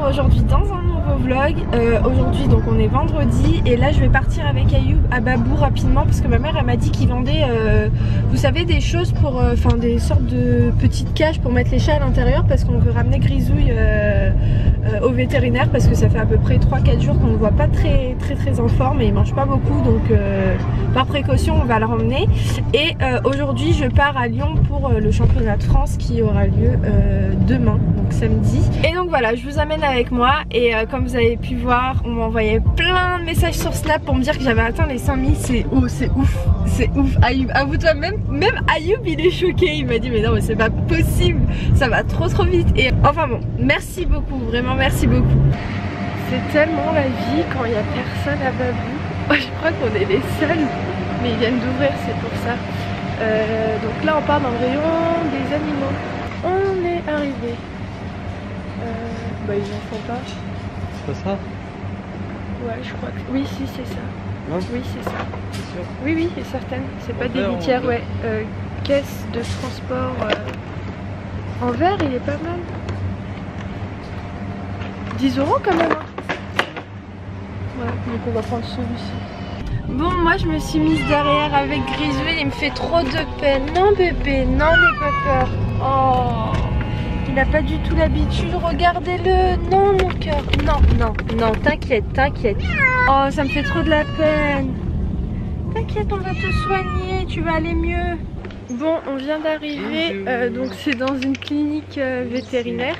aujourd'hui dans un nouveau vlog. Euh, aujourd'hui donc on est vendredi et là je vais partir avec Ayoub à Babou rapidement parce que ma mère elle m'a dit qu'il vendait euh, vous savez des choses pour euh, enfin des sortes de petites cages pour mettre les chats à l'intérieur parce qu'on veut ramener Grisouille euh, au vétérinaire parce que ça fait à peu près 3-4 jours qu'on ne voit pas très très très en forme et il mange pas beaucoup. Donc par précaution on va le ramener. Et aujourd'hui je pars à Lyon pour le championnat de France qui aura lieu demain donc samedi. Et donc voilà je vous amène avec moi et euh, comme vous avez pu voir on m'a envoyé plein de messages sur Snap pour me dire que j'avais atteint les 5000 c'est oh, c'est ouf c'est ouf. Ayoub avoue-toi même même Ayoub il est choqué. Il m'a dit mais non mais c'est pas possible. Ça va trop trop vite. Et enfin bon merci beaucoup. Vraiment merci beaucoup. C'est tellement la vie quand il y a personne à Babou Oh, je crois qu'on est les seuls mais ils viennent d'ouvrir c'est pour ça. Euh, donc là on part dans le rayon des animaux. On est arrivé euh, bah ils en font pas. C'est pas ça ouais je crois que oui si c'est ça. Non oui c'est ça. C'est sûr. Oui oui c'est certaine c'est pas des litières ouais. Euh, caisse de transport euh, en verre il est pas mal. 10 euros quand même hein. Ouais, donc on va prendre celui-ci. Bon, moi je me suis mise derrière avec Grisouille, il me fait trop de peine. Non bébé, non n'aie pas peur. Oh, il n'a pas du tout l'habitude, regardez-le. Non mon cœur, non, non, non, t'inquiète, t'inquiète. Oh, ça me fait trop de la peine. T'inquiète, on va te soigner, tu vas aller mieux. Bon, on vient d'arriver, euh, donc c'est dans une clinique euh, vétérinaire.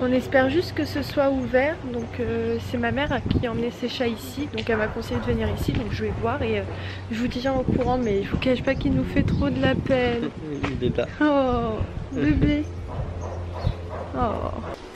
On espère juste que ce soit ouvert. Donc euh, c'est ma mère qui a emmené ses chats ici. Donc elle m'a conseillé de venir ici. Donc je vais voir et euh, je vous tiens au courant. Mais je vous cache pas qu'il nous fait trop de la peine. Il est là. Oh bébé. Oh.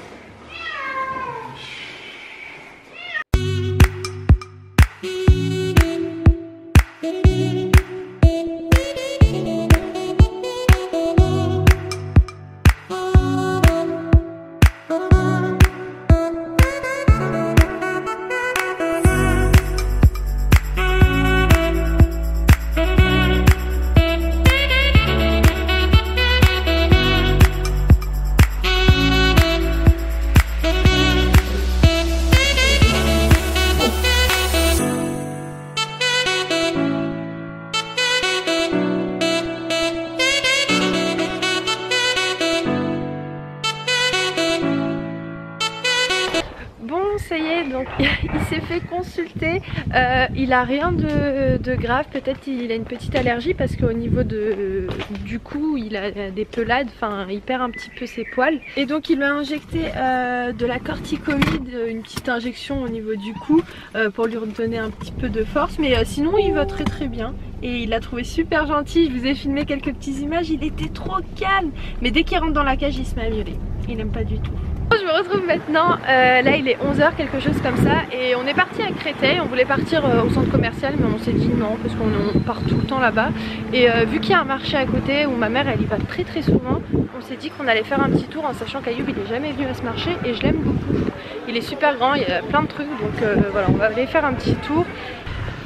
il s'est fait consulter. Euh, il a rien de, grave. Peut-être il a une petite allergie parce qu'au niveau du cou, il a des pelades. Enfin, il perd un petit peu ses poils. Et donc, il lui a injecté euh, de la corticomide, une petite injection au niveau du cou euh, pour lui redonner un petit peu de force. Mais sinon, il va très très bien. Et il l'a trouvé super gentil. Je vous ai filmé quelques petites images. Il était trop calme. Mais dès qu'il rentre dans la cage, il se met à miauler. Il aime pas du tout. Je me retrouve maintenant, euh, là il est 11h quelque chose comme ça et on est parti à Créteil, on voulait partir euh, au centre commercial mais on s'est dit non parce qu'on on part tout le temps là-bas. Et euh, vu qu'il y a un marché à côté où ma mère elle y va très très souvent on s'est dit qu'on allait faire un petit tour en sachant qu'Ayoub il est jamais venu à ce marché et je l'aime beaucoup. Il est super grand, il y a plein de trucs donc voilà on va aller faire un petit tour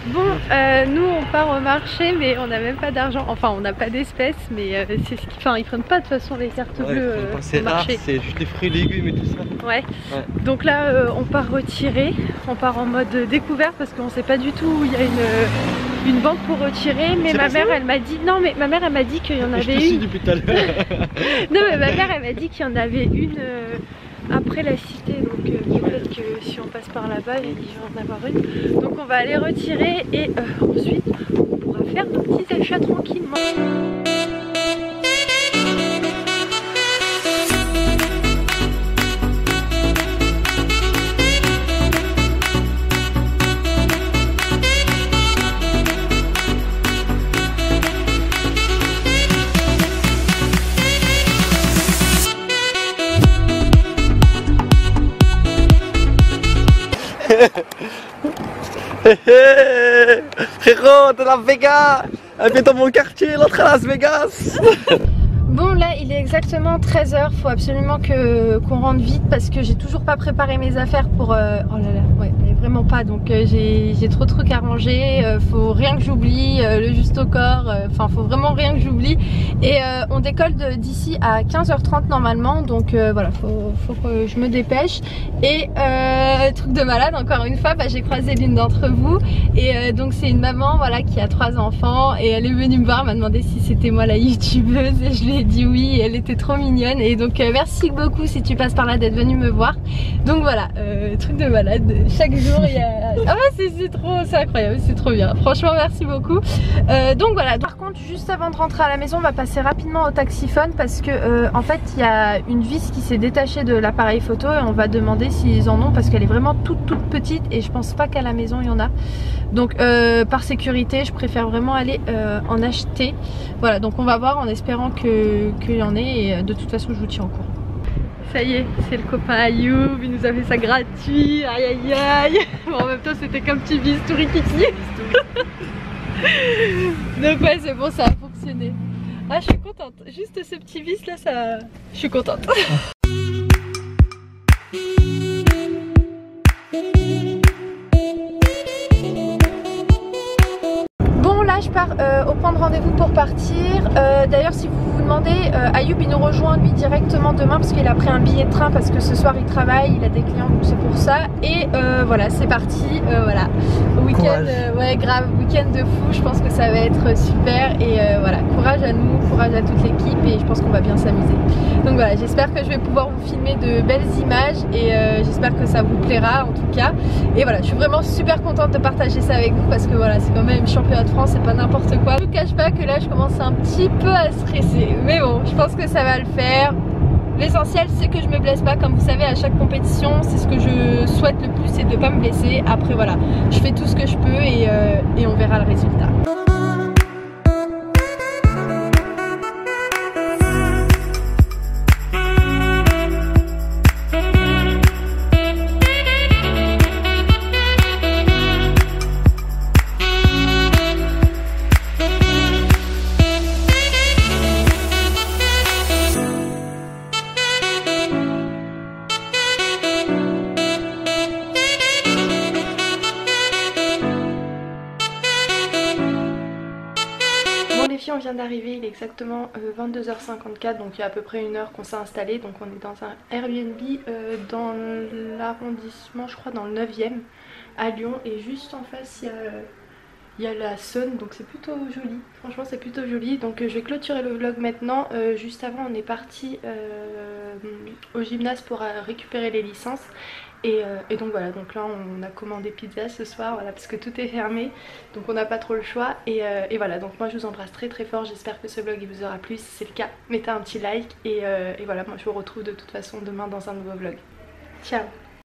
Bon, euh, nous on part au marché mais on n'a même pas d'argent, enfin on n'a pas d'espèces mais euh, c'est ce qui... Enfin ils prennent pas de toute façon les cartes Ouais, bleues euh, c'est marché. c'est juste les fruits et légumes et tout ça. Ouais. Ouais. Donc là, on part retirer, on part en mode découverte parce qu'on sait pas du tout où il y a une, une banque pour retirer. Mais ma mère, elle m'a dit non, mais ma mère, elle m'a dit qu'il y en je te avait suis une. depuis tout à l'heure. Non, mais ma mère, elle m'a dit qu'il y en avait une après la cité. Donc euh, peut-être que si on passe par là-bas, il va en avoir une. Donc on va aller retirer et euh, ensuite on pourra faire nos petits achats tranquillement. Frérot, de la Vegas. Elle est dans mon quartier, l'entrée à Las Vegas. Bon là il est exactement 13h, faut absolument qu'on rentre vite parce que j'ai toujours pas préparé mes affaires pour... euh, Oh là là, ouais, vraiment pas. Donc euh, j'ai trop de trucs à ranger, euh, faut rien que j'oublie, le juste au corps, enfin faut vraiment rien que j'oublie. Et on décolle d'ici à 15h30 normalement. Donc voilà faut, faut, que je me dépêche. Et truc de malade encore une fois bah, j'ai croisé l'une d'entre vous. Et donc c'est une maman voilà qui a trois enfants. Et elle est venue me voir m'a demandé si c'était moi la youtubeuse. Et je lui ai dit oui. Elle était trop mignonne. Et donc merci beaucoup si tu passes par là d'être venue me voir. Donc voilà truc de malade. Chaque jour Ah c'est trop, c'est incroyable, c'est trop bien. Franchement merci beaucoup. Euh, donc voilà, par contre juste avant de rentrer à la maison on va passer rapidement au taxiphone parce que euh, en fait il y a une vis qui s'est détachée de l'appareil photo et on va demander s'ils en ont parce qu'elle est vraiment toute toute petite et je pense pas qu'à la maison il y en a. Donc euh, par sécurité je préfère vraiment aller en acheter. Voilà donc on va voir en espérant qu'il y en ait et de toute façon je vous tiens au courant ça y est, c'est le copain Ayoub, il nous a fait ça gratuit, aïe aïe aïe. Bon, en même temps c'était comme petit bis tout rikiki. Donc ouais c'est bon, ça a fonctionné. Ah je suis contente, juste ce petit vis là, ça... je suis contente. euh, au point de rendez-vous pour partir. Euh, d'ailleurs, si vous vous demandez, euh, Ayoub il nous rejoint lui directement demain parce qu'il a pris un billet de train parce que ce soir il travaille, il a des clients donc c'est pour ça. Et voilà, c'est parti. voilà, week-end, ouais, grave, week-end de fou. Je pense que ça va être super. Et voilà, courage à nous, courage à toute l'équipe et je pense qu'on va bien s'amuser. Donc voilà, j'espère que je vais pouvoir vous filmer de belles images et j'espère que ça vous plaira en tout cas. Et voilà, je suis vraiment super contente de partager ça avec vous parce que voilà, c'est quand même championnat de France, pas n'importe quoi. Je vous cache pas que là je commence un petit peu à stresser. Mais bon, je pense que ça va le faire. L'essentiel c'est que je me blesse pas comme vous savez à chaque compétition c'est ce que je souhaite le plus c'est de pas me blesser après voilà je fais tout ce que je peux et, euh, et on verra le résultat d'arriver, il est exactement 22h54 euh, donc il y a à peu près une heure qu'on s'est installé. Donc on est dans un Airbnb euh, dans l'arrondissement je crois dans le 9ème à Lyon. Et juste en face il y a, il y a la Sun donc c'est plutôt joli. Franchement c'est plutôt joli. Donc euh, je vais clôturer le vlog maintenant. Juste avant on est parti au gymnase pour récupérer les licences euh, et, donc voilà, donc là on a commandé pizza ce soir, parce que tout est fermé, donc on n'a pas trop le choix. Euh, et, voilà, donc moi je vous embrasse très très fort, j'espère que ce vlog il vous aura plu, si c'est le cas, mettez un petit like. Et, euh, et voilà, moi je vous retrouve de toute façon demain dans un nouveau vlog. Ciao